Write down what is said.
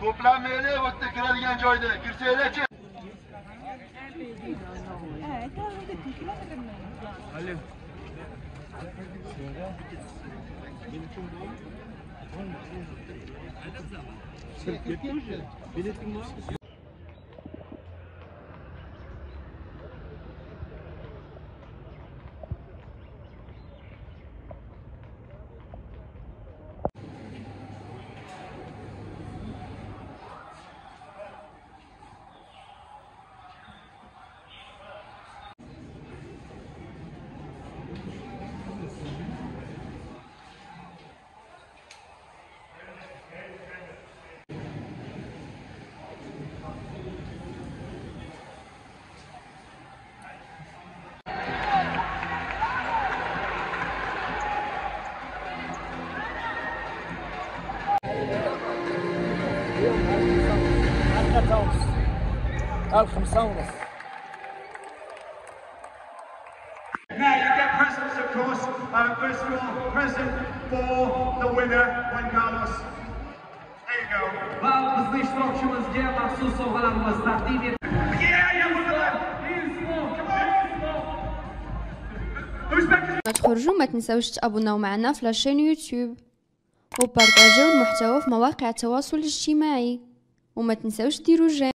toplanmayla vakti kırılgan joyda kirsaylarchi Biletim var. الخمسة ونص Now you get presents, of course. Uh, first of all, present for the winner, Juan Carlos. There you go. Bizning ishtirokchimizga maxsus sovg'alarimiz taqdim etildi. Yeah, yeah, look at that. Who's back? تخرجوا ما تنسوش تابوناو معنا في لاشين يوتيوب وبارطاجيو المحتوى في مواقع التواصل الاجتماعي. وما تنسوش ديروا جيم.